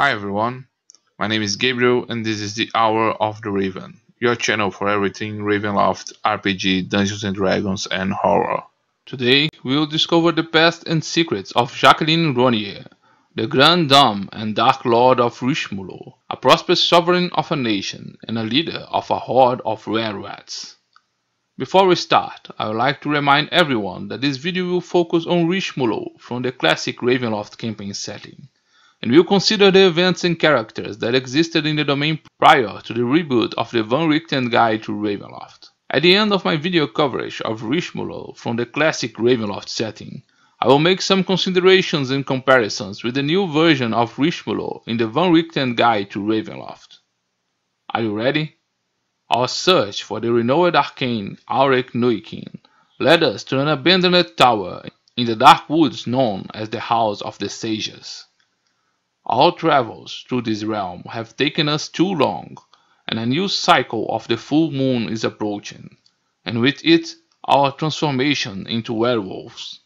Hi everyone, my name is Gabriel and this is the Hour of the Raven, your channel for everything Ravenloft, RPG, Dungeons & Dragons and horror. Today we will discover the past and secrets of Jacqueline Renier, the Grand Dame and Dark Lord of Richemulot, a prosperous sovereign of a nation and a leader of a horde of wererats. Before we start, I would like to remind everyone that this video will focus on Rishmulo from the classic Ravenloft campaign setting and we'll consider the events and characters that existed in the domain prior to the reboot of the Van Richten Guide to Ravenloft. At the end of my video coverage of Richemulot from the classic Ravenloft setting, I will make some considerations and comparisons with the new version of Richemulot in the Van Richten Guide to Ravenloft. Are you ready? Our search for the renowned arcane Aurek Nuikin led us to an abandoned tower in the dark woods known as the House of the Sages. Our travels through this realm have taken us too long, and a new cycle of the full moon is approaching, and with it our transformation into werewolves.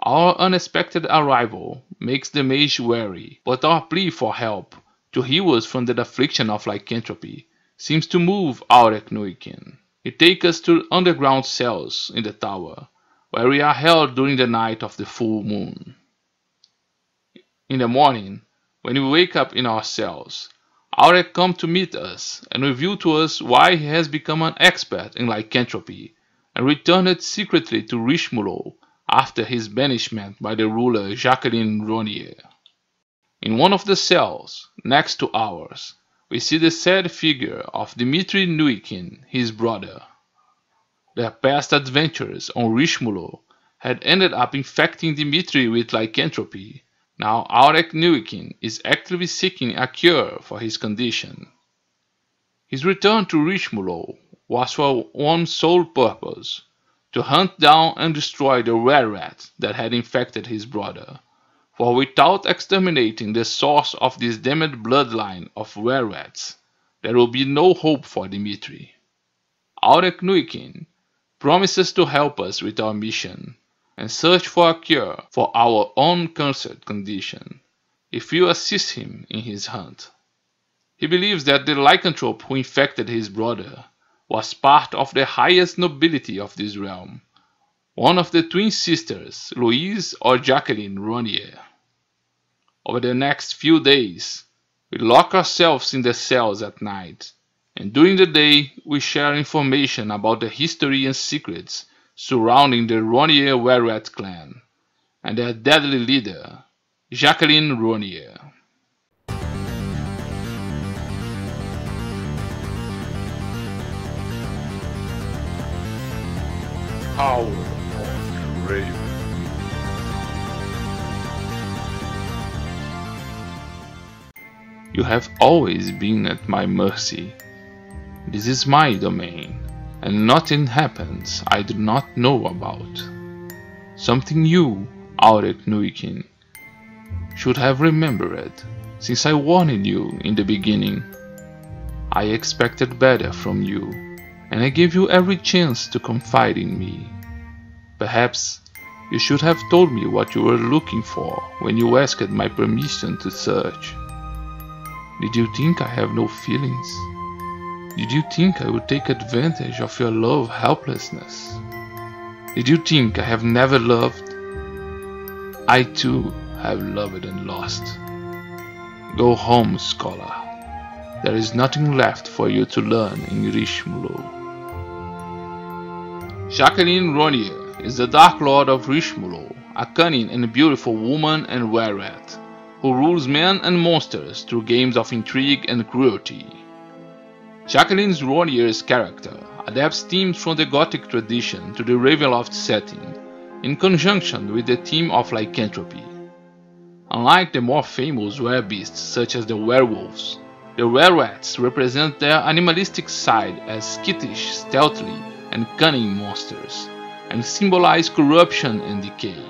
Our unexpected arrival makes the mage wary, but our plea for help to heal us from the affliction of lycanthropy seems to move Aurek Nuikin. He takes us to underground cells in the tower, where we are held during the night of the full moon. In the morning, when we wake up in our cells, Aurek comes to meet us and reveal to us why he has become an expert in lycanthropy and returned secretly to Richemulot after his banishment by the ruler Jacqueline Renier. In one of the cells, next to ours, we see the sad figure of Dmitri Nuikin, his brother. Their past adventures on Rishmulo had ended up infecting Dmitri with lycanthropy now Aurek Nuikin is actively seeking a cure for his condition. His return to Richemulot was for one sole purpose, to hunt down and destroy the wererat that had infected his brother, for without exterminating the source of this damned bloodline of wererats, there will be no hope for Dmitri. Aurek Nuikin promises to help us with our mission and search for a cure for our own cursed condition, if you assist him in his hunt. He believes that the lycanthrope who infected his brother was part of the highest nobility of this realm, one of the twin sisters, Louise or Jacqueline Renier. Over the next few days, we lock ourselves in the cells at night, and during the day we share information about the history and secrets surrounding the Renier Wererat clan and their deadly leader, Jacqueline Renier. Power of Raven. You have always been at my mercy. This is my domain and nothing happens I do not know about. Something you, Aurek Nuikin, should have remembered, since I warned you in the beginning. I expected better from you, and I gave you every chance to confide in me. Perhaps you should have told me what you were looking for when you asked my permission to search. Did you think I have no feelings? Did you think I would take advantage of your love helplessness? Did you think I have never loved? I too have loved and lost. Go home, scholar. There is nothing left for you to learn in Richemulot. Jacqueline Renier is the Dark Lord of Richemulot, a cunning and beautiful woman and were-rat, who rules men and monsters through games of intrigue and cruelty. Jacqueline Renier's character adapts themes from the Gothic tradition to the Ravenloft setting, in conjunction with the theme of lycanthropy. Unlike the more famous werebeasts such as the werewolves, the wererats represent their animalistic side as skittish, stealthy, and cunning monsters, and symbolize corruption and decay.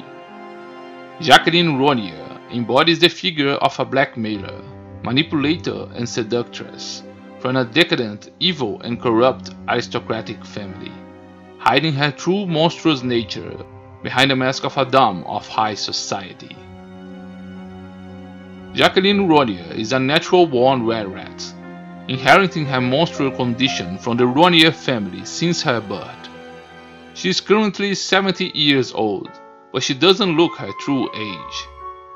Jacqueline Renier embodies the figure of a blackmailer, manipulator, and seductress, from a decadent, evil, and corrupt aristocratic family, hiding her true monstrous nature behind the mask of a dame of high society. Jacqueline Renier is a natural-born were-rat, inheriting her monstrous condition from the Renier family since her birth. She is currently 70 years old, but she doesn't look her true age.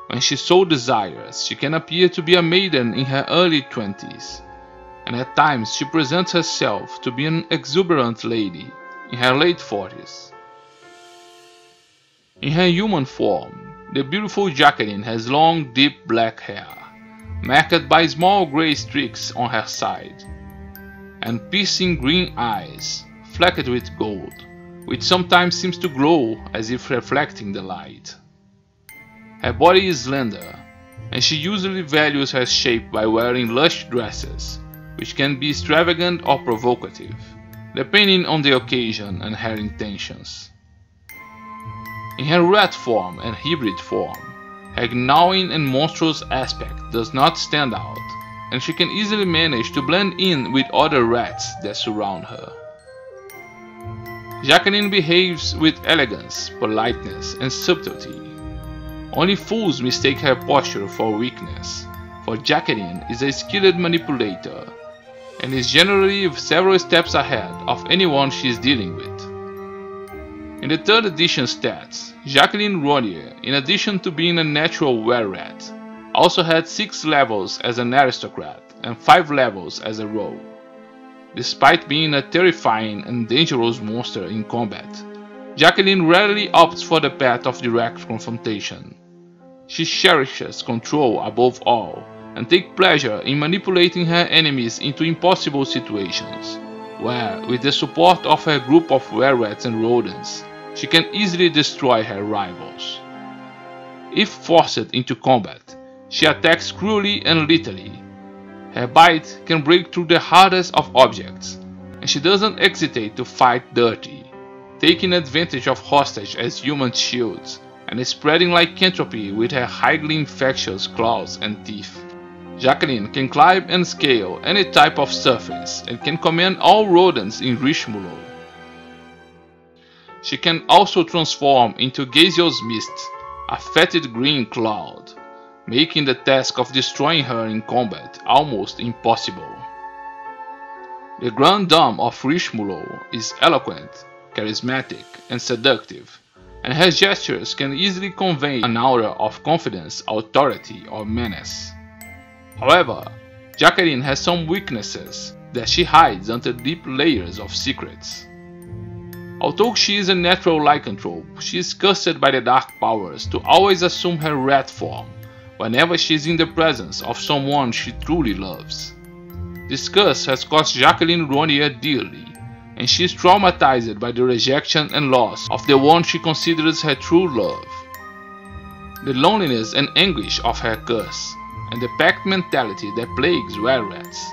When she so desires, she can appear to be a maiden in her early 20s, and at times she presents herself to be an exuberant lady in her late 40s. In her human form, the beautiful Jacqueline has long, deep black hair, marked by small grey streaks on her side, and piercing green eyes, flecked with gold, which sometimes seems to glow as if reflecting the light. Her body is slender, and she usually values her shape by wearing lush dresses, which can be extravagant or provocative, depending on the occasion and her intentions. In her rat form and hybrid form, her gnawing and monstrous aspect does not stand out, and she can easily manage to blend in with other rats that surround her. Jacqueline behaves with elegance, politeness, and subtlety. Only fools mistake her posture for weakness, for Jacqueline is a skilled manipulator and is generally several steps ahead of anyone she is dealing with. In the third edition stats, Jacqueline Renier, in addition to being a natural were-rat, also had 6 levels as an aristocrat and 5 levels as a rogue. Despite being a terrifying and dangerous monster in combat, Jacqueline rarely opts for the path of direct confrontation. She cherishes control above all and take pleasure in manipulating her enemies into impossible situations, where, with the support of her group of were-rats and rodents, she can easily destroy her rivals. If forced into combat, she attacks cruelly and lethally. Her bite can break through the hardest of objects, and she doesn't hesitate to fight dirty, taking advantage of hostage as human shields and spreading lycanthropy with her highly infectious claws and teeth. Jacqueline can climb and scale any type of surface and can command all rodents in Richemulot she can also transform into gaseous mist, a fetid green cloud, making the task of destroying her in combat almost impossible. The Grand Dame of Richemulot is eloquent, charismatic, and seductive, and her gestures can easily convey an aura of confidence, authority, or menace. However, Jacqueline has some weaknesses that she hides under deep layers of secrets. Although she is a natural lycanthrope, she is cursed by the dark powers to always assume her rat form whenever she is in the presence of someone she truly loves. This curse has cost Jacqueline Renier dearly, and she is traumatized by the rejection and loss of the one she considers her true love. The loneliness and anguish of her curse, and the pack mentality that plagues were-rats,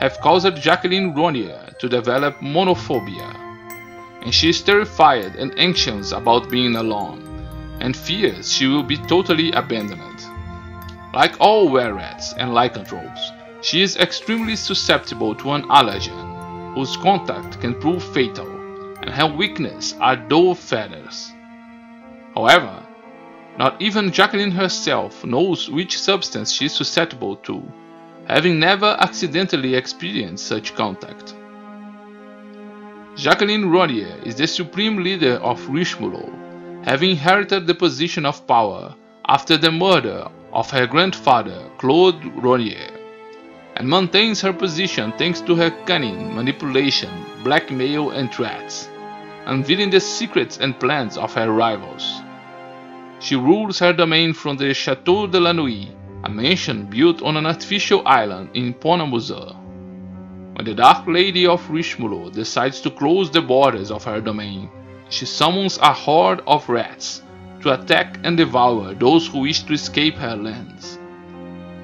have caused Jacqueline Renier to develop monophobia and she is terrified and anxious about being alone, and fears she will be totally abandoned. Like all were-rats and lycanthropes, she is extremely susceptible to an allergen, whose contact can prove fatal, and her weakness are dull feathers. However, not even Jacqueline herself knows which substance she is susceptible to, having never accidentally experienced such contact. Jacqueline Renier is the supreme leader of Richemulot, having inherited the position of power after the murder of her grandfather Claude Renier, and maintains her position thanks to her cunning, manipulation, blackmail and threats, unveiling the secrets and plans of her rivals. She rules her domain from the Chateau de la Nuit, a mansion built on an artificial island in Pont-à-Museau. When the Dark Lady of Richemulot decides to close the borders of her domain, she summons a horde of rats to attack and devour those who wish to escape her lands.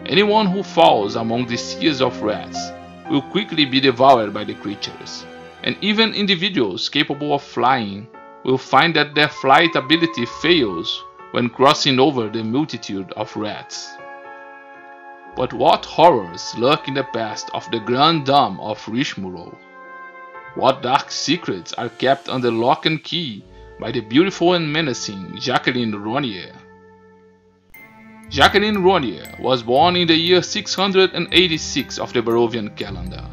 Anyone who falls among the seas of rats will quickly be devoured by the creatures, and even individuals capable of flying will find that their flight ability fails when crossing over the multitude of rats. But what horrors lurk in the past of the Grand Dame of Richemulot? What dark secrets are kept under lock and key by the beautiful and menacing Jacqueline Renier? Jacqueline Renier was born in the year 686 of the Barovian calendar,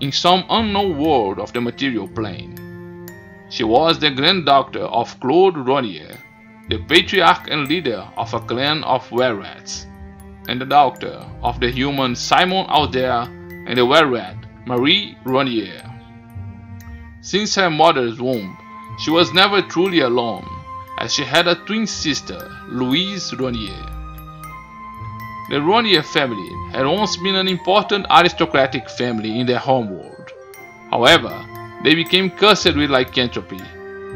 in some unknown world of the material plane. She was the granddaughter of Claude Renier, the patriarch and leader of a clan of were-rats, and the daughter of the human Simon Alder and the were-rat Marie Renier. Since her mother's womb, she was never truly alone, as she had a twin sister, Louise Renier. The Renier family had once been an important aristocratic family in their homeworld. However, they became cursed with lycanthropy,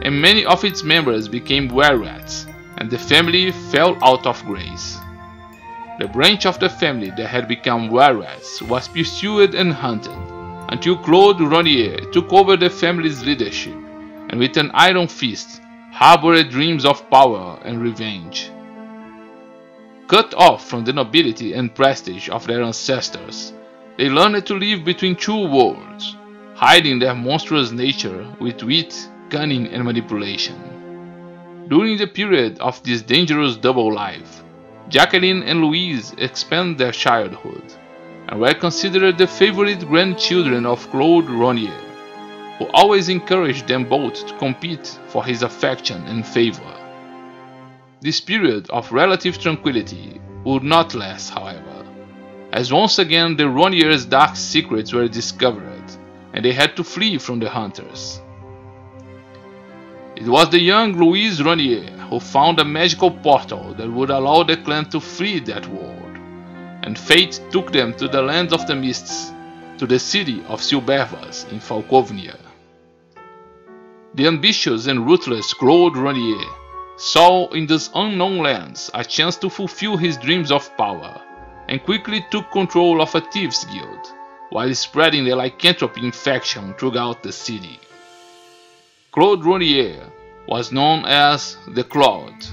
and many of its members became were-rats, and the family fell out of grace. The branch of the family that had become were-rats was pursued and hunted, until Claude Renier took over the family's leadership, and with an iron fist, harbored dreams of power and revenge. Cut off from the nobility and prestige of their ancestors, they learned to live between two worlds, hiding their monstrous nature with wit, cunning, and manipulation. During the period of this dangerous double life, Jacqueline and Louise expanded their childhood and were considered the favorite grandchildren of Claude Renier, who always encouraged them both to compete for his affection and favor. This period of relative tranquility would not last, however, as once again the Reniers' dark secrets were discovered, and they had to flee from the hunters. It was the young Louise Renier who found a magical portal that would allow the clan to flee that world, and fate took them to the land of the mists, to the city of Silbervas in Falkovnia. The ambitious and ruthless Claude Renier saw in these unknown lands a chance to fulfill his dreams of power, and quickly took control of a thieves guild, while spreading the lycanthropy infection throughout the city. Claude Renier was known as the Claude,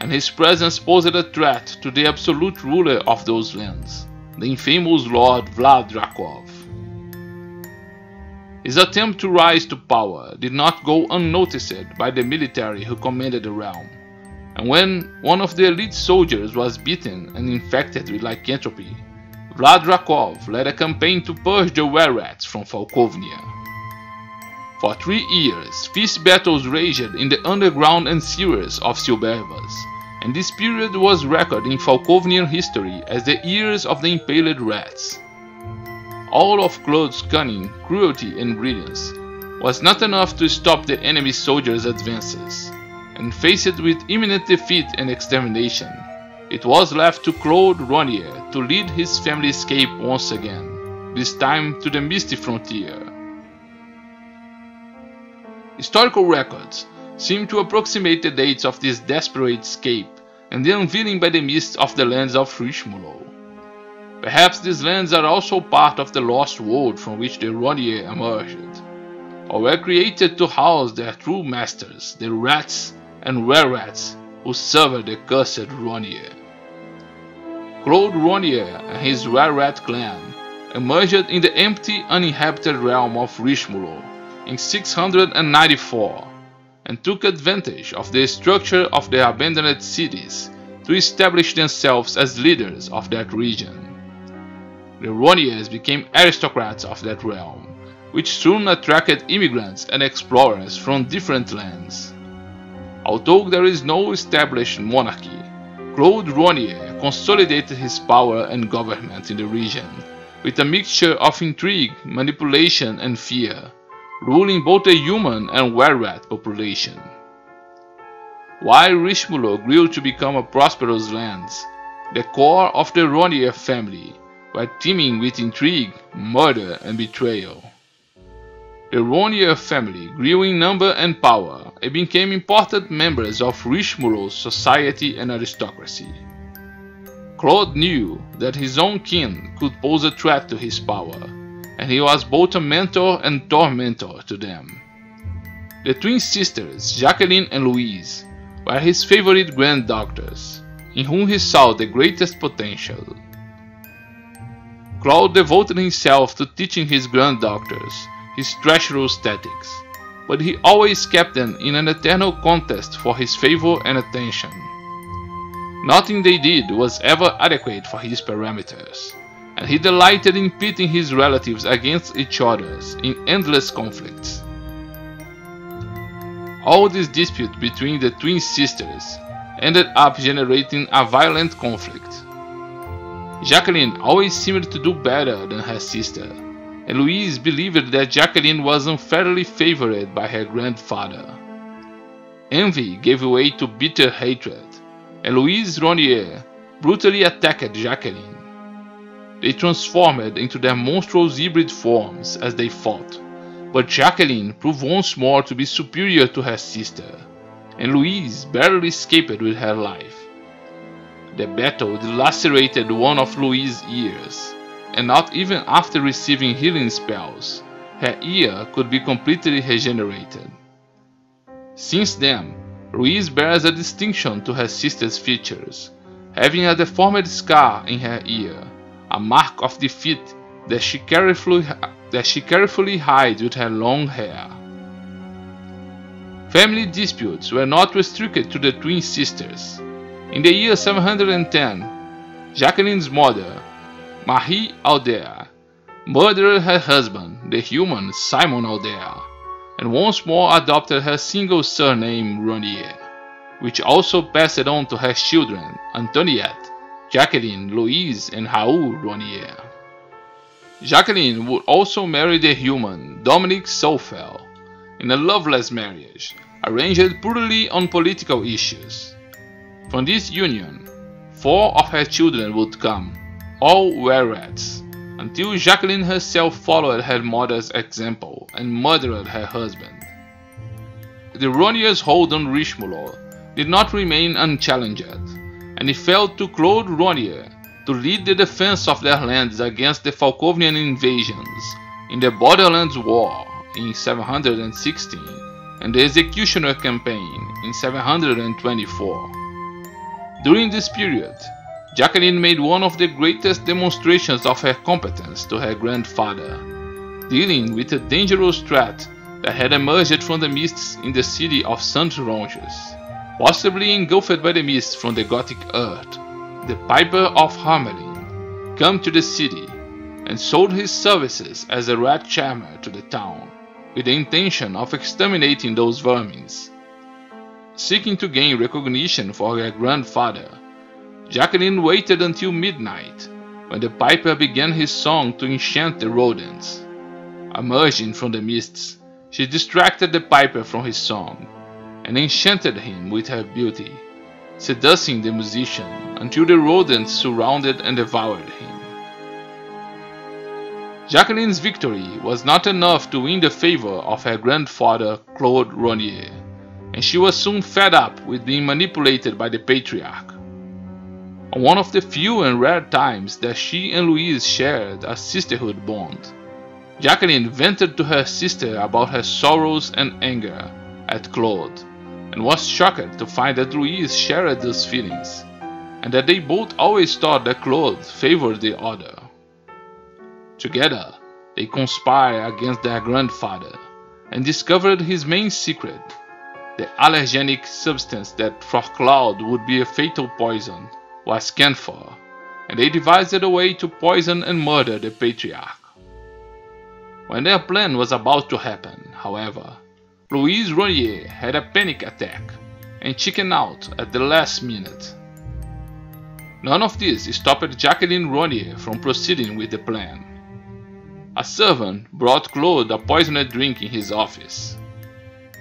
and his presence posed a threat to the absolute ruler of those lands, the infamous Lord Vlad Drakov. His attempt to rise to power did not go unnoticed by the military who commanded the realm, and when one of the elite soldiers was beaten and infected with lycanthropy, Vlad Drakov led a campaign to purge the were-rats from Falkovnia. For three years, fierce battles raged in the underground and sewers of Silbervas, and this period was recorded in Falkovnian history as the years of the impaled rats. All of Claude's cunning, cruelty, and brilliance was not enough to stop the enemy soldiers' advances, and faced with imminent defeat and extermination, it was left to Claude Renier to lead his family escape once again, this time to the misty frontier. Historical records seem to approximate the dates of this desperate escape and the unveiling by the mist of the lands of Richemulot. Perhaps these lands are also part of the lost world from which the Renier emerged, or were created to house their true masters, the rats and were-rats who served the cursed Renier. Claude Renier and his were-rat clan emerged in the empty, uninhabited realm of Richemulot in 694 and took advantage of the structure of the abandoned cities to establish themselves as leaders of that region. The Reniers became aristocrats of that realm, which soon attracted immigrants and explorers from different lands. Although there is no established monarchy, Claude Renier consolidated his power and government in the region with a mixture of intrigue, manipulation, and fear, ruling both the human and were-rat population. While Richemulot grew to become a prosperous land, the core of the Renier family were teeming with intrigue, murder, and betrayal. The Renier family grew in number and power and became important members of Richemulot's society and aristocracy. Claude knew that his own kin could pose a threat to his power, and he was both a mentor and tormentor to them. The twin sisters, Jacqueline and Louise, were his favorite granddaughters, in whom he saw the greatest potential. Claude devoted himself to teaching his granddaughters his treacherous tactics, but he always kept them in an eternal contest for his favor and attention. Nothing they did was ever adequate for his parameters, and he delighted in pitting his relatives against each other in endless conflicts. All this dispute between the twin sisters ended up generating a violent conflict. Jacqueline always seemed to do better than her sister, and Louise believed that Jacqueline was unfairly favored by her grandfather. Envy gave way to bitter hatred, and Louise Renier brutally attacked Jacqueline. They transformed into their monstrous hybrid forms as they fought, but Jacqueline proved once more to be superior to her sister, and Louise barely escaped with her life. The battle lacerated one of Louise's ears, and not even after receiving healing spells, her ear could be completely regenerated. Since then, Louise bears a distinction to her sister's features, having a deformed scar in her ear, a mark of defeat that she carefully, that she carefully hides with her long hair. Family disputes were not restricted to the twin sisters. In the year 710, Jacqueline's mother, Marie Audere, murdered her husband, the human Simon Audere, and once more adopted her single surname Renier, which also passed on to her children Antoinette, Jacqueline, Louise, and Raoul Renier. Jacqueline would also marry the human Dominique Soufel in a loveless marriage, arranged purely on political issues. From this union, four of her children would come, all were rats, until Jacqueline herself followed her mother's example and murdered her husband. The Reniers' hold on Richemulot did not remain unchallenged, and it fell to Claude Renier to lead the defense of their lands against the Falkovnian invasions in the Borderlands War in 716 and the Executioner campaign in 724. During this period, Jacqueline made one of the greatest demonstrations of her competence to her grandfather, dealing with a dangerous threat that had emerged from the mists in the city of Saint Ronges, possibly engulfed by the mist from the Gothic earth. The Piper of Hamelin came to the city and sold his services as a rat charmer to the town, with the intention of exterminating those vermins. Seeking to gain recognition for her grandfather, Jacqueline waited until midnight, when the piper began his song to enchant the rodents. Emerging from the mists, she distracted the piper from his song, and enchanted him with her beauty, seducing the musician until the rodents surrounded and devoured him. Jacqueline's victory was not enough to win the favor of her grandfather Claude Renier, and she was soon fed up with being manipulated by the patriarch. On one of the few and rare times that she and Louise shared a sisterhood bond, Jacqueline vented to her sister about her sorrows and anger at Claude, and was shocked to find that Louise shared those feelings, and that they both always thought that Claude favored the other. Together, they conspired against their grandfather and discovered his main secret, the allergenic substance that for Claude would be a fatal poison was camphor, and they devised a way to poison and murder the patriarch. When their plan was about to happen, however, Louise Renier had a panic attack and chickened out at the last minute. None of this stopped Jacqueline Renier from proceeding with the plan. A servant brought Claude a poisoned drink in his office.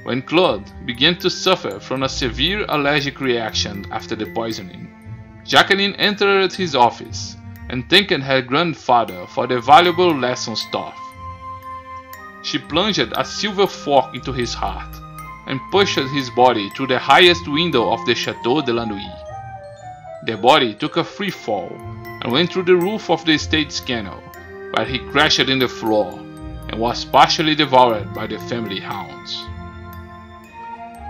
When Claude began to suffer from a severe allergic reaction after the poisoning, Jacqueline entered his office and thanked her grandfather for the valuable lessons taught. She plunged a silver fork into his heart and pushed his body through the highest window of the Chateau de la Nuit. The body took a free fall and went through the roof of the estate's kennel, where he crashed in the floor and was partially devoured by the family hounds.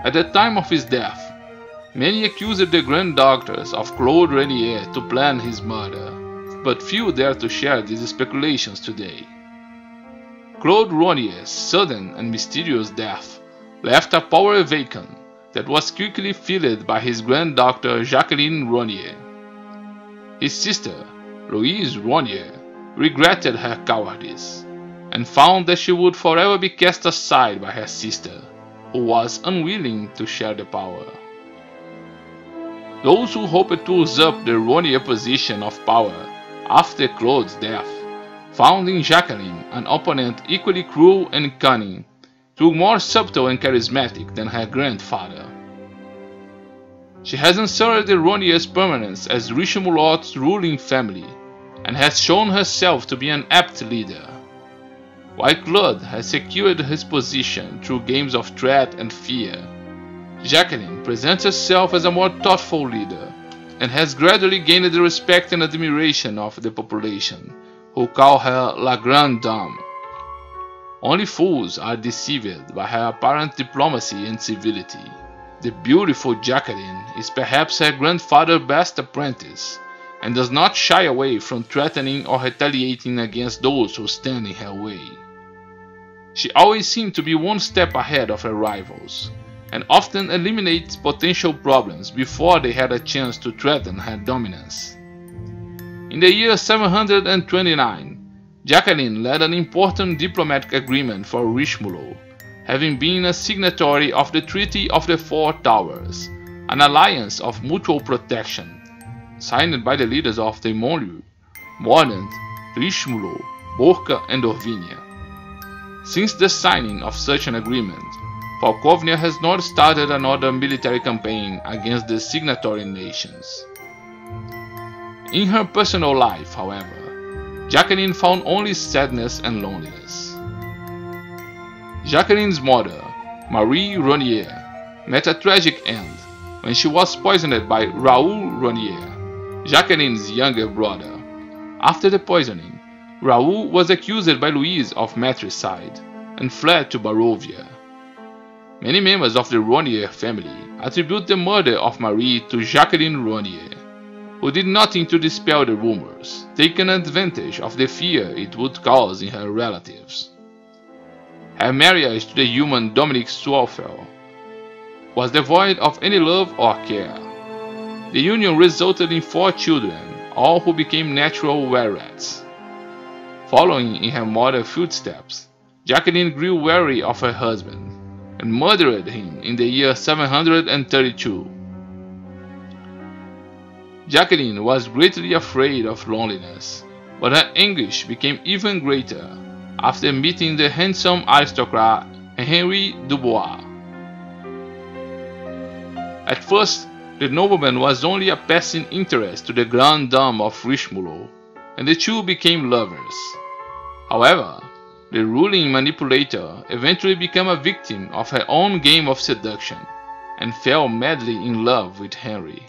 At the time of his death, many accused the granddaughters of Claude Renier to plan his murder, but few dare to share these speculations today. Claude Renier's sudden and mysterious death left a power vacant that was quickly filled by his granddaughter Jacqueline Renier. His sister, Louise Renier, regretted her cowardice and found that she would forever be cast aside by her sister, who was unwilling to share the power. Those who hoped to usurp the Renier position of power after Claude's death found in Jacqueline an opponent equally cruel and cunning, though more subtle and charismatic than her grandfather. She has ensured the Renier's permanence as Richemulot's ruling family, and has shown herself to be an apt leader. While Claude has secured his position through games of threat and fear, Jacqueline presents herself as a more thoughtful leader, and has gradually gained the respect and admiration of the population, who call her La Grande Dame. Only fools are deceived by her apparent diplomacy and civility. The beautiful Jacqueline is perhaps her grandfather's best apprentice, and does not shy away from threatening or retaliating against those who stand in her way. She always seemed to be one step ahead of her rivals, and often eliminates potential problems before they had a chance to threaten her dominance. In the year 729, Jacqueline led an important diplomatic agreement for Richemulot, having been a signatory of the Treaty of the Four Towers, an alliance of mutual protection, signed by the leaders of the Monlieu, Mordent, Richemulot, Borca and Dorvinia. Since the signing of such an agreement, Falkovnia has not started another military campaign against the signatory nations. In her personal life, however, Jacqueline found only sadness and loneliness. Jacqueline's mother, Marie Renier, met a tragic end when she was poisoned by Raoul Renier, Jacqueline's younger brother. After the poisoning, Raoul was accused by Louise of matricide and fled to Barovia. Many members of the Renier family attribute the murder of Marie to Jacqueline Renier, who did nothing to dispel the rumors, taking advantage of the fear it would cause in her relatives. Her marriage to the human Dominique Swafel was devoid of any love or care. The union resulted in four children, all who became natural were-rats. Following in her mother's footsteps, Jacqueline grew weary of her husband and murdered him in the year 732. Jacqueline was greatly afraid of loneliness, but her anguish became even greater after meeting the handsome aristocrat Henri Dubois. At first, the nobleman was only a passing interest to the Grande Dame of Richemulot, and the two became lovers. However, the ruling manipulator eventually became a victim of her own game of seduction and fell madly in love with Henry.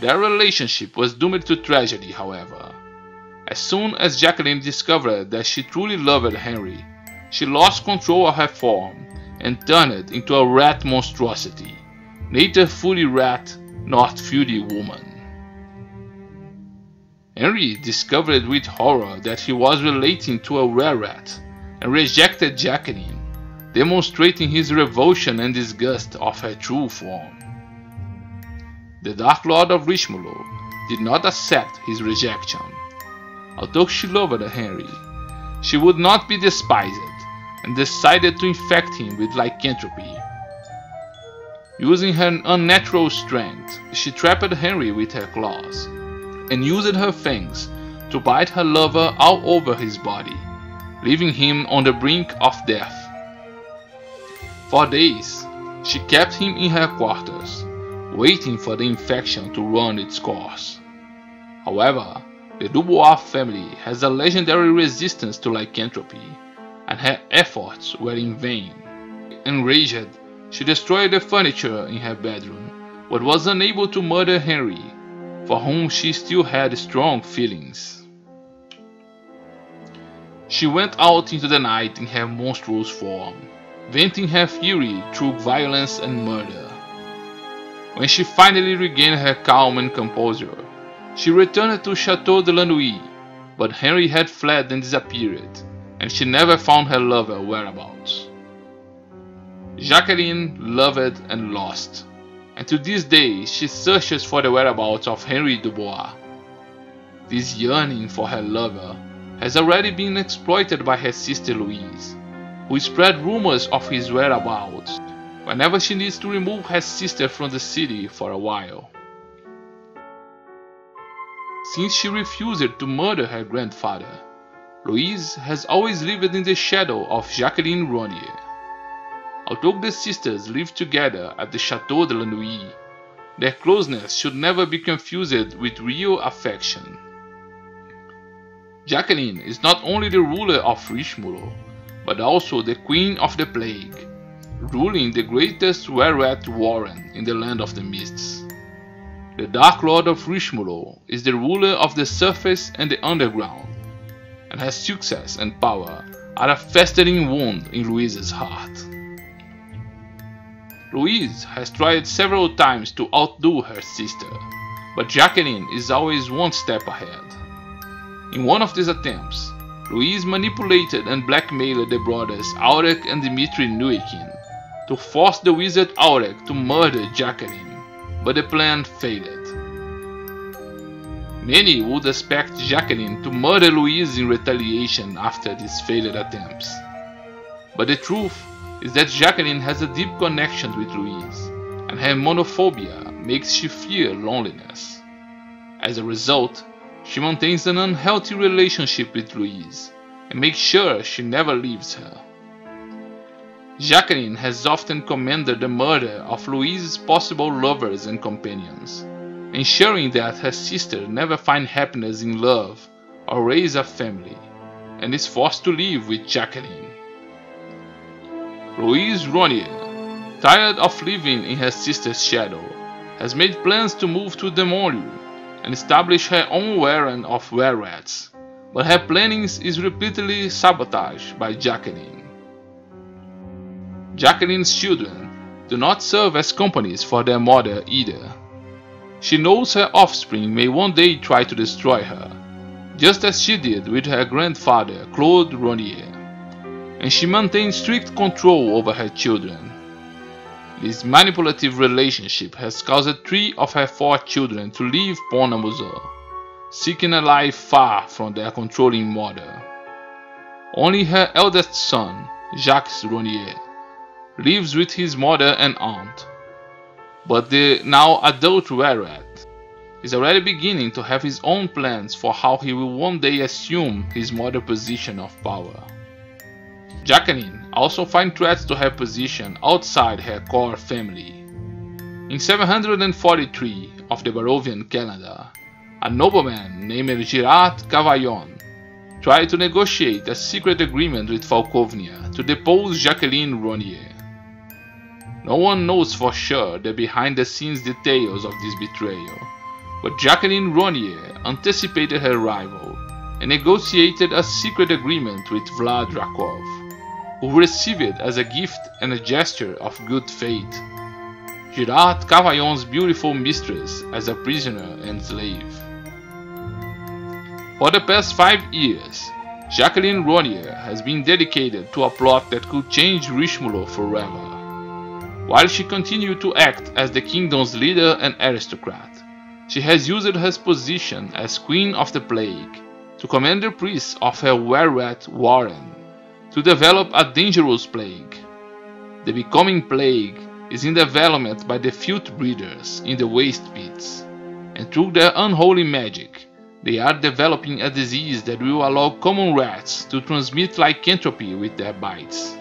Their relationship was doomed to tragedy, however. As soon as Jacqueline discovered that she truly loved Henry, she lost control of her form and turned into a rat monstrosity, neither fully rat nor fully woman. Henry discovered with horror that he was relating to a were-rat and rejected Jacqueline, demonstrating his revulsion and disgust of her true form. The Dark Lord of Richemulot did not accept his rejection. Although she loved Henry, she would not be despised and decided to infect him with lycanthropy. Using her unnatural strength, she trapped Henry with her claws and used her fangs to bite her lover all over his body, leaving him on the brink of death. For days, she kept him in her quarters, waiting for the infection to run its course. However, the Dubois family has a legendary resistance to lycanthropy, and her efforts were in vain. Enraged, she destroyed the furniture in her bedroom, but was unable to murder Henry, for whom she still had strong feelings. She went out into the night in her monstrous form, venting her fury through violence and murder. When she finally regained her calm and composure, she returned to Chateau de la Nuit, but Henry had fled and disappeared, and she never found her lover whereabouts. Jacqueline loved and lost, and to this day she searches for the whereabouts of Henry Dubois. This yearning for her lover has already been exploited by her sister Louise, who spread rumors of his whereabouts whenever she needs to remove her sister from the city for a while. Since she refused to murder her grandfather, Louise has always lived in the shadow of Jacqueline Renier. Although the sisters live together at the Chateau de la Nuit, their closeness should never be confused with real affection. Jacqueline is not only the ruler of Richemulot, but also the queen of the plague, ruling the greatest were-rat warren in the land of the mists. The Dark Lord of Richemulot is the ruler of the surface and the underground, and her success and power are a festering wound in Louise's heart. Louise has tried several times to outdo her sister, but Jacqueline is always one step ahead. In one of these attempts, Louise manipulated and blackmailed the brothers Aurek and Dmitri Nuikin to force the wizard Aurek to murder Jacqueline but the plan failed. Many would expect Jacqueline to murder Louise in retaliation after these failed attempts. But the truth is that Jacqueline has a deep connection with Louise, and her monophobia makes she fear loneliness. As a result, she maintains an unhealthy relationship with Louise and makes sure she never leaves her. Jacqueline has often commanded the murder of Louise's possible lovers and companions, ensuring that her sister never find happiness in love or raise a family, and is forced to live with Jacqueline. Louise Renier, tired of living in her sister's shadow, has made plans to move to Dementlieu and establish her own warren of were-rats, but her plannings is repeatedly sabotaged by Jacqueline. Jacqueline's children do not serve as companies for their mother either. She knows her offspring may one day try to destroy her, just as she did with her grandfather Claude Renier, and she maintains strict control over her children. This manipulative relationship has caused three of her four children to leave Pont-a-Museau, seeking a life far from their controlling mother. Only her eldest son, Jacques Renier, lives with his mother and aunt. But the now adult Were-Rat is already beginning to have his own plans for how he will one day assume his mother's position of power. Jacqueline also finds threats to her position outside her core family. In 743 of the Barovian calendar, a nobleman named Girard Cavaillon tried to negotiate a secret agreement with Falkovnia to depose Jacqueline Renier. No one knows for sure the behind-the-scenes details of this betrayal, but Jacqueline Renier anticipated her rival and negotiated a secret agreement with Vlad Drakov, who received it as a gift and a gesture of good faith. Girard Cavaillon's beautiful mistress as a prisoner and slave. For the past five years, Jacqueline Renier has been dedicated to a plot that could change Richemulot forever. While she continued to act as the kingdom's leader and aristocrat, she has used her position as Queen of the Plague to command the priests of her were-rat warren to develop a dangerous plague. The becoming plague is in development by the filth breeders in the waste pits, and through their unholy magic, they are developing a disease that will allow common rats to transmit lycanthropy with their bites.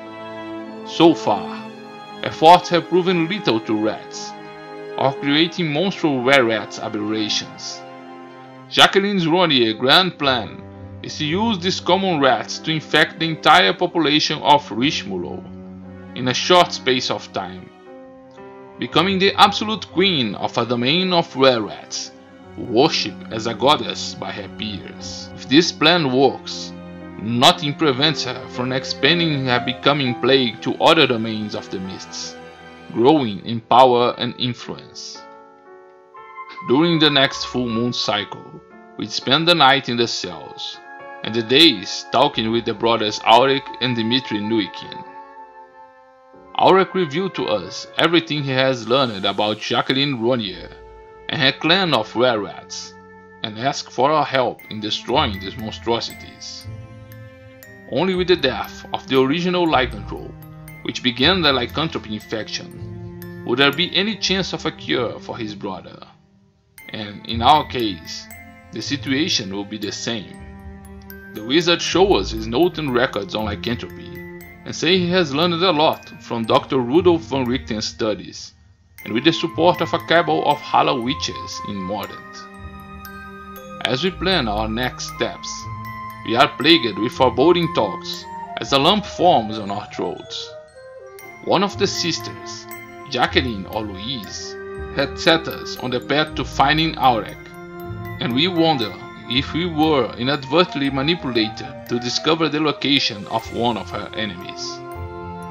So far, efforts have proven lethal to rats, or creating monstrous were-rats aberrations. Jacqueline's Renier grand plan is to use these common rats to infect the entire population of Richemulot in a short space of time, becoming the absolute queen of a domain of were-rats, worshipped as a goddess by her peers. If this plan works, Nothing prevents her from expanding her becoming plague to other domains of the mists, growing in power and influence. During the next full moon cycle, we spend the night in the cells, and the days talking with the brothers Aurek and Dmitri Nuikin. Aurek revealed to us everything he has learned about Jacqueline Renier and her clan of were rats, and asked for our help in destroying these monstrosities. Only with the death of the original lycanthrope, which began the lycanthropy infection, would there be any chance of a cure for his brother. And in our case, the situation will be the same. The wizard shows us his notes and records on lycanthropy, and say he has learned a lot from Dr. Rudolf von Richten's studies, and with the support of a cabal of Hala witches in Mordent. As we plan our next steps, we are plagued with foreboding thoughts as a lump forms on our throats. One of the sisters, Jacqueline or Louise, had set us on the path to finding Aurek, and we wonder if we were inadvertently manipulated to discover the location of one of her enemies.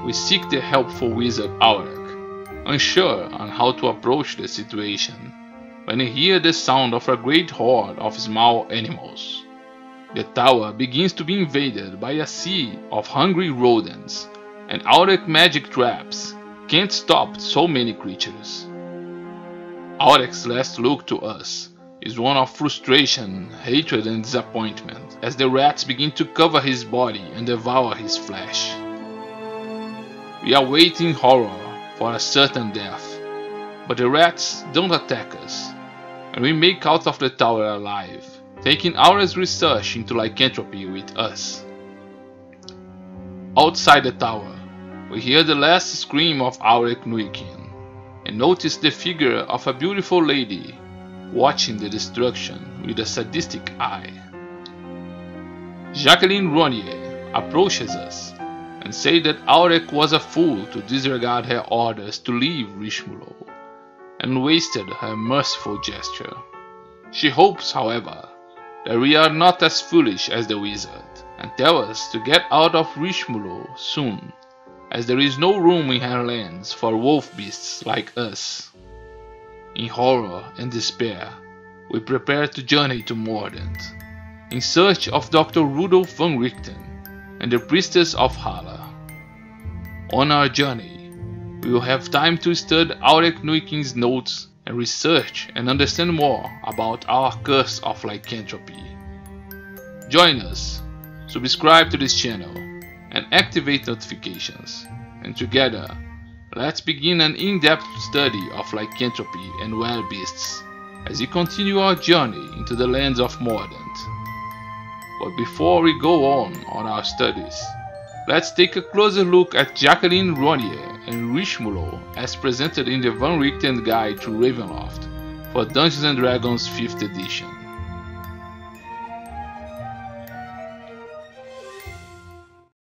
We seek the helpful wizard Aurek, unsure on how to approach the situation, when we hear the sound of a great horde of small animals. The tower begins to be invaded by a sea of hungry rodents, and Aurek magic traps can't stop so many creatures. Aurek's last look to us is one of frustration, hatred, and disappointment as the rats begin to cover his body and devour his flesh. We are waiting horror for a certain death, but the rats don't attack us, and we make out of the tower alive taking hours research into lycanthropy with us. Outside the tower, we hear the last scream of Aurek Nuikin and notice the figure of a beautiful lady watching the destruction with a sadistic eye. Jacqueline Renier approaches us and says that Aurek was a fool to disregard her orders to leave Richemulot and wasted her merciful gesture. She hopes, however, that we are not as foolish as the wizard, and tell us to get out of Richemulot soon, as there is no room in her lands for wolf beasts like us. In horror and despair, we prepare to journey to Mordent, in search of Dr. Rudolf von Richten and the priestess of Hala. On our journey, we will have time to study Aurek Nuikin's notes and research and understand more about our curse of lycanthropy. Join us, subscribe to this channel, and activate notifications, and together, let's begin an in-depth study of lycanthropy and wild beasts as we continue our journey into the lands of Mordent. But before we go on on our studies, let's take a closer look at Jacqueline Renier and Richemulot as presented in the Van Richten Guide to Ravenloft for Dungeons & Dragons 5th edition.